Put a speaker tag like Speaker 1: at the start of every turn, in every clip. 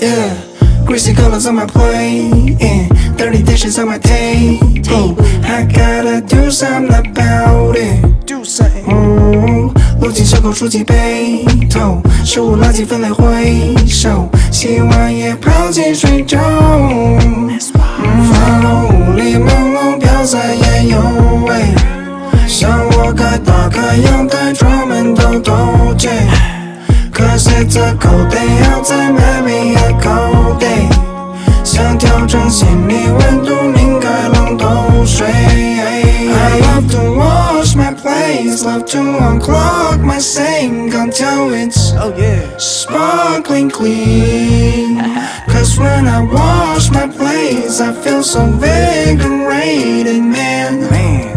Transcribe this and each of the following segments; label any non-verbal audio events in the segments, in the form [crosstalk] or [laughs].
Speaker 1: Yeah, greasy colors on my plate, and dirty dishes on my table. I gotta do something about it.
Speaker 2: Do something.
Speaker 1: 嗯，录进小口数几杯头，食物垃圾分类回收，洗碗也泡进水中。发了屋里朦胧飘散烟油味，像我该打开阳台，窗门透透气。Cause it's a cold day outside, maybe a cold love to unclog my sink until it's Oh
Speaker 2: yeah.
Speaker 1: sparkling clean. [laughs] Cause when I wash my plates, I feel so invigorated, man. Man.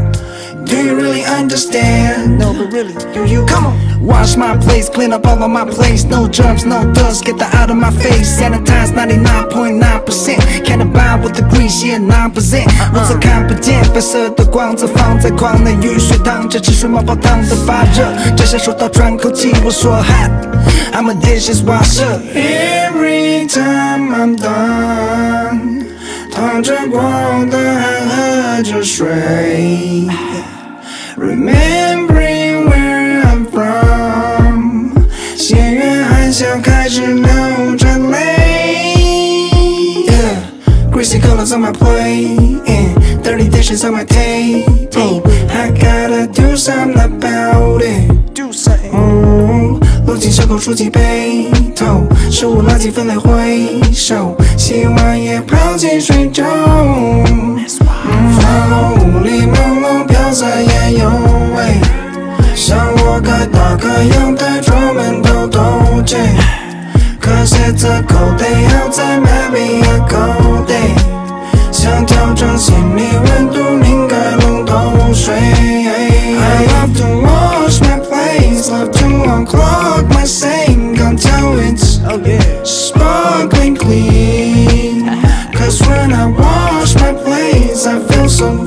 Speaker 1: Do you really understand? No, but
Speaker 2: really,
Speaker 1: do you? Come on. Wash my place, clean up all of my place. No germs, no dust, get that out of my face. Sanitize 99.9%. Can't abide with the grease, yeah, 9%. 我则看不见白色的光泽放在框内，雨水淌着吃水冒泡烫的发热。摘下手套喘口气，我说 hot。I'm a dishes washer. Every time I'm done，淌着光的还喝着水。 Remembering where I'm from，斜月还想开始流着泪。Yeah, greasy colors on my plate, and dirty dishes on my table. I gotta do something about it.
Speaker 2: Do something.
Speaker 1: 嗯，录进小口数几杯头，食物垃圾分类回收，洗碗也泡进水中。发了屋里朦胧飘散 Cause it's a cold day outside, maybe a cold day. 想调整心理温度，拧开冷冻水。I love to wash my plates, love to unclog my sink until it's oh, sparkling clean. Cause when I wash my plates, I feel so